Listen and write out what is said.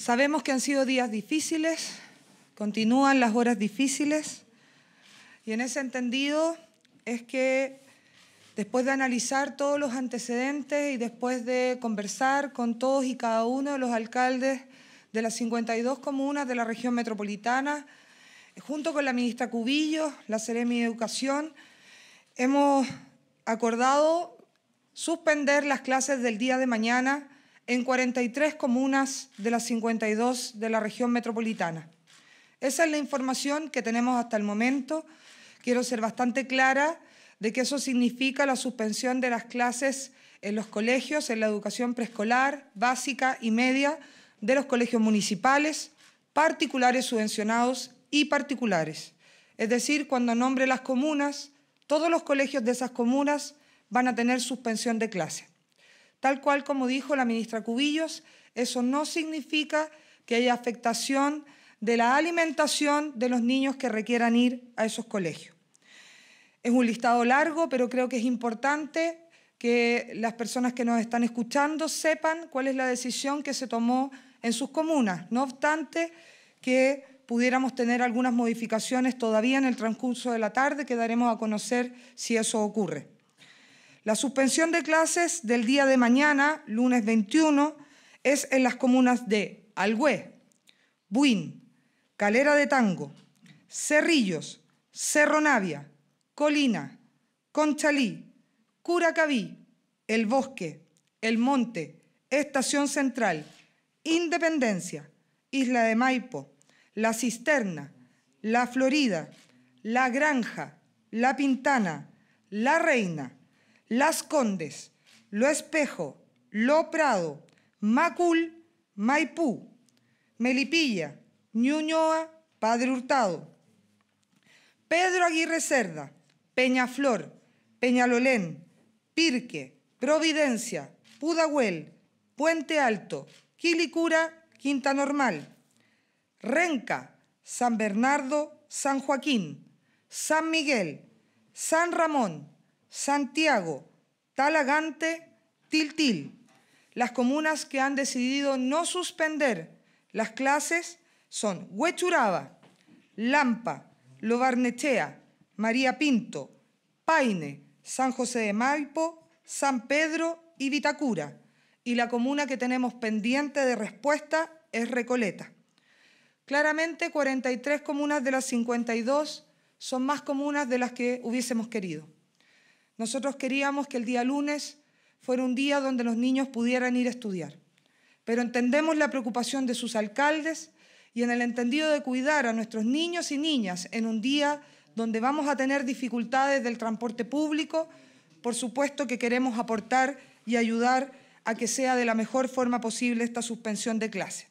Sabemos que han sido días difíciles, continúan las horas difíciles y en ese entendido es que después de analizar todos los antecedentes y después de conversar con todos y cada uno de los alcaldes de las 52 comunas de la región metropolitana, junto con la ministra Cubillo, la Seremi de Educación, hemos acordado suspender las clases del día de mañana en 43 comunas de las 52 de la región metropolitana. Esa es la información que tenemos hasta el momento. Quiero ser bastante clara de que eso significa la suspensión de las clases en los colegios, en la educación preescolar, básica y media, de los colegios municipales, particulares subvencionados y particulares. Es decir, cuando nombre las comunas, todos los colegios de esas comunas van a tener suspensión de clase. Tal cual como dijo la ministra Cubillos, eso no significa que haya afectación de la alimentación de los niños que requieran ir a esos colegios. Es un listado largo, pero creo que es importante que las personas que nos están escuchando sepan cuál es la decisión que se tomó en sus comunas. No obstante que pudiéramos tener algunas modificaciones todavía en el transcurso de la tarde, que daremos a conocer si eso ocurre. La suspensión de clases del día de mañana, lunes 21, es en las comunas de Algüe, Buin, Calera de Tango, Cerrillos, Cerro Navia, Colina, Conchalí, Curacaví, El Bosque, El Monte, Estación Central, Independencia, Isla de Maipo, La Cisterna, La Florida, La Granja, La Pintana, La Reina, las Condes, Lo Espejo, Lo Prado, Macul, Maipú, Melipilla, Ñuñoa, Padre Hurtado, Pedro Aguirre Cerda, Peñaflor, Peñalolén, Pirque, Providencia, Pudahuel, Puente Alto, Quilicura, Quinta Normal, Renca, San Bernardo, San Joaquín, San Miguel, San Ramón, Santiago, Talagante, Tiltil. Las comunas que han decidido no suspender las clases son Huechuraba, Lampa, Lobarnechea, María Pinto, Paine, San José de Maipo, San Pedro y Vitacura. Y la comuna que tenemos pendiente de respuesta es Recoleta. Claramente, 43 comunas de las 52 son más comunas de las que hubiésemos querido. Nosotros queríamos que el día lunes fuera un día donde los niños pudieran ir a estudiar, pero entendemos la preocupación de sus alcaldes y en el entendido de cuidar a nuestros niños y niñas en un día donde vamos a tener dificultades del transporte público, por supuesto que queremos aportar y ayudar a que sea de la mejor forma posible esta suspensión de clase.